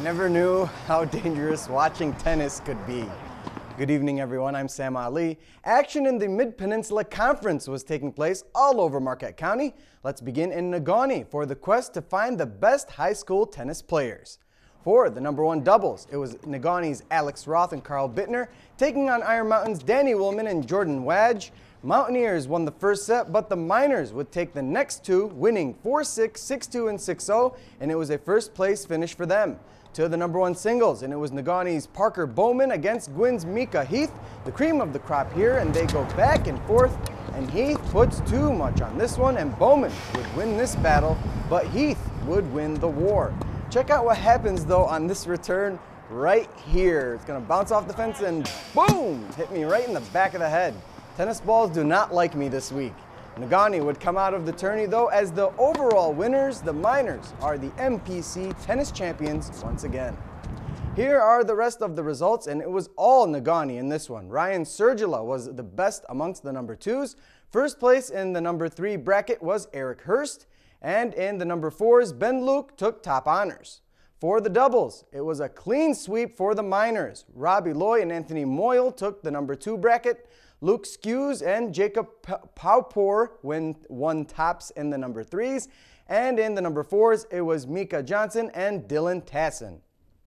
never knew how dangerous watching tennis could be. Good evening, everyone. I'm Sam Ali. Action in the Mid Peninsula Conference was taking place all over Marquette County. Let's begin in Negaunee for the quest to find the best high school tennis players. For the number one doubles, it was Negaunee's Alex Roth and Carl Bittner taking on Iron Mountain's Danny Willman and Jordan Wadge. Mountaineers won the first set, but the Miners would take the next two, winning 4-6, 6-2, and 6-0, and it was a first place finish for them. To the number one singles, and it was Negaunee's Parker Bowman against Gwinn's Mika Heath, the cream of the crop here, and they go back and forth, and Heath puts too much on this one, and Bowman would win this battle, but Heath would win the war. Check out what happens though on this return right here. It's gonna bounce off the fence and boom, hit me right in the back of the head. Tennis balls do not like me this week. Negaunee would come out of the tourney though as the overall winners, the Miners, are the MPC tennis champions once again. Here are the rest of the results, and it was all Negaunee in this one. Ryan Sergila was the best amongst the number twos. First place in the number three bracket was Eric Hurst, and in the number fours, Ben Luke took top honors. For the doubles, it was a clean sweep for the Miners. Robbie Loy and Anthony Moyle took the number two bracket. Luke Skews and Jacob Paupour win one tops in the number threes. And in the number fours, it was Mika Johnson and Dylan Tassin.